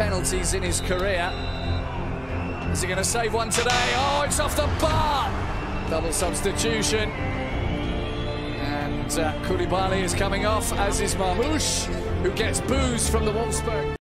penalties in his career. Is he going to save one today? Oh, it's off the bar! Double substitution. And uh, Koulibaly is coming off, as is Marmoush, who gets boos from the Wolfsburg.